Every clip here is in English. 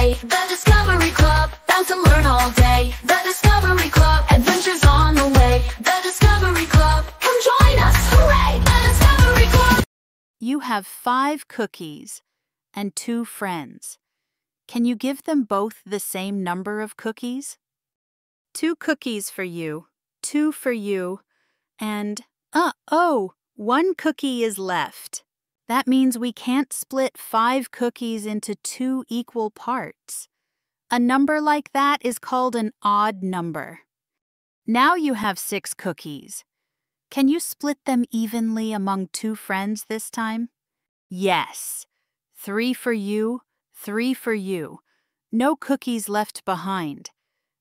The Discovery Club, learn all day. The Discovery Club, adventures on the way. The Discovery Club, come join us, hooray! The Discovery Club. You have five cookies and two friends. Can you give them both the same number of cookies? Two cookies for you, two for you, and, uh oh, one cookie is left. That means we can't split five cookies into two equal parts. A number like that is called an odd number. Now you have six cookies. Can you split them evenly among two friends this time? Yes. Three for you, three for you. No cookies left behind.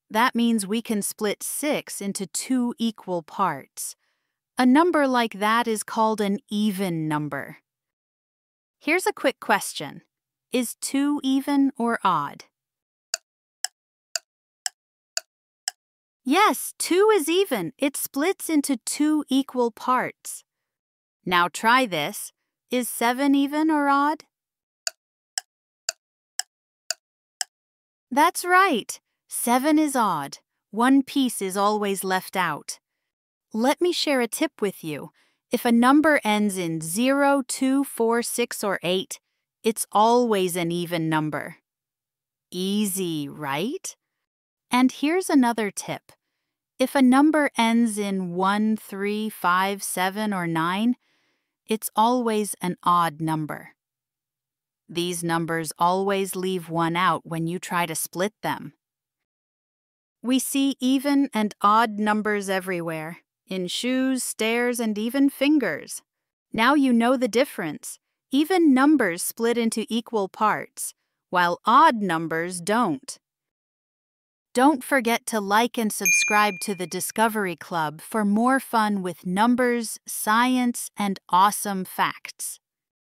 That means we can split six into two equal parts. A number like that is called an even number. Here's a quick question. Is 2 even or odd? Yes, 2 is even. It splits into two equal parts. Now try this. Is 7 even or odd? That's right. 7 is odd. One piece is always left out. Let me share a tip with you. If a number ends in 0, 2, 4, 6, or 8, it's always an even number. Easy, right? And here's another tip. If a number ends in 1, 3, 5, 7, or 9, it's always an odd number. These numbers always leave one out when you try to split them. We see even and odd numbers everywhere in shoes, stairs, and even fingers. Now you know the difference. Even numbers split into equal parts, while odd numbers don't. Don't forget to like and subscribe to the Discovery Club for more fun with numbers, science, and awesome facts.